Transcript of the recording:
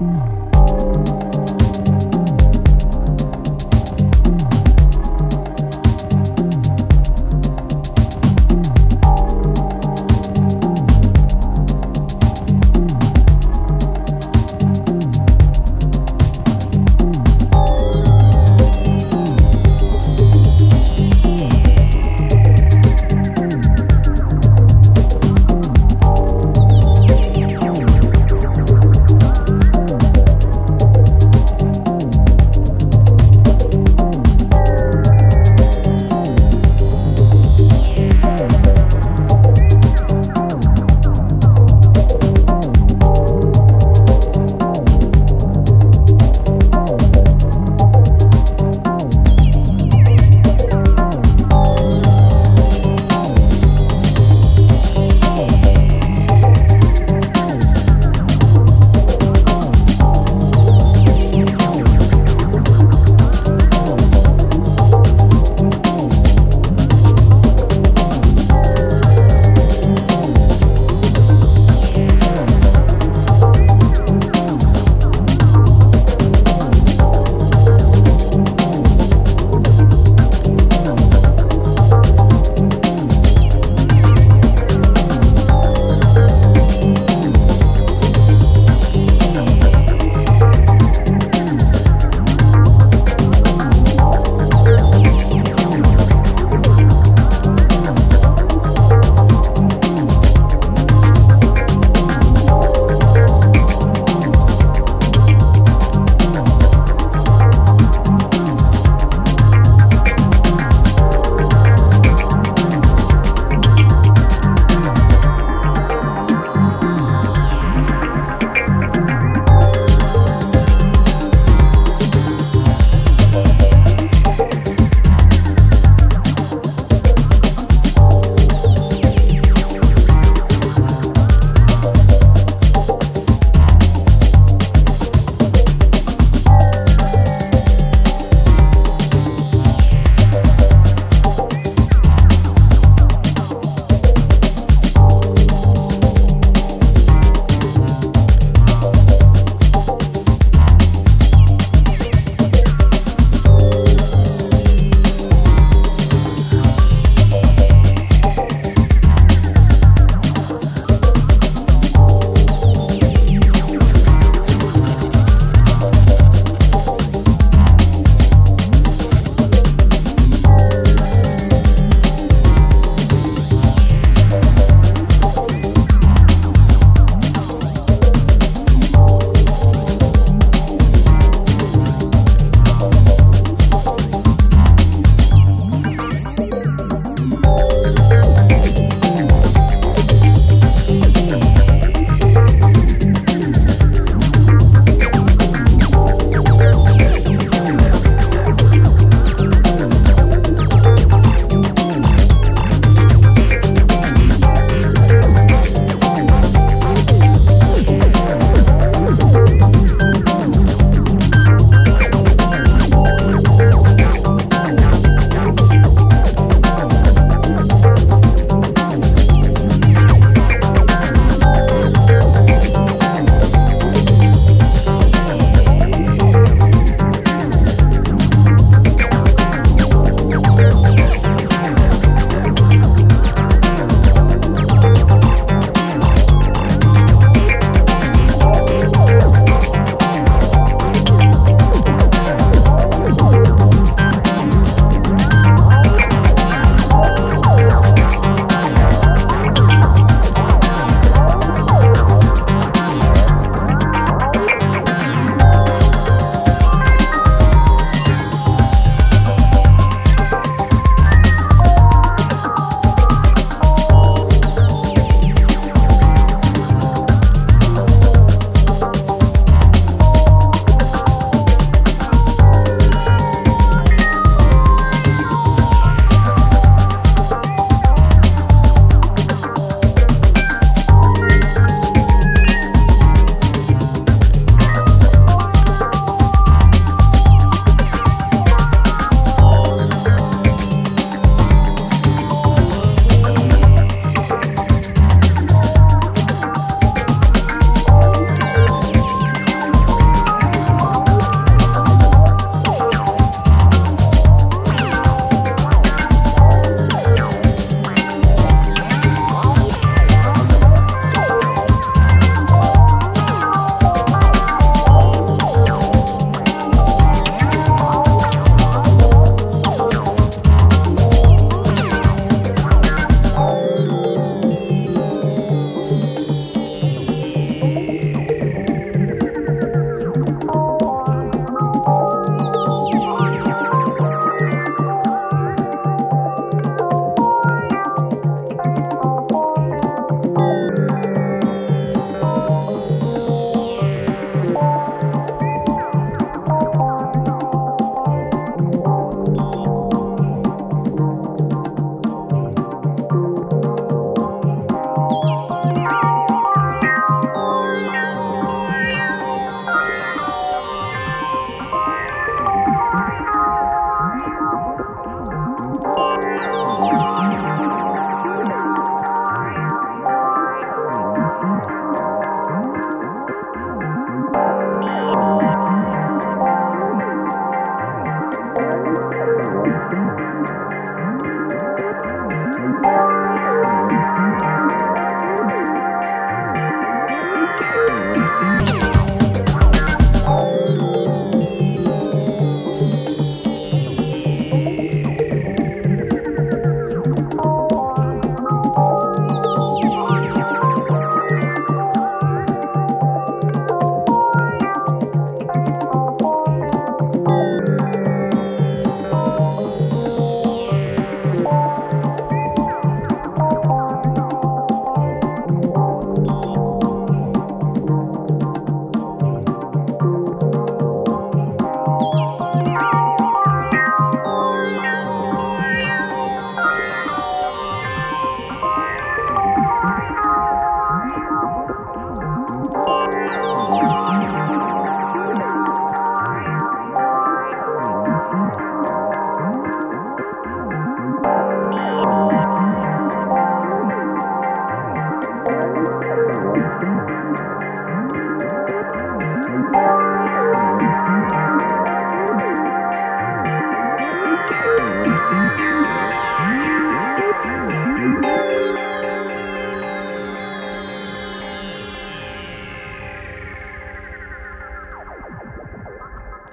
Mm-hmm.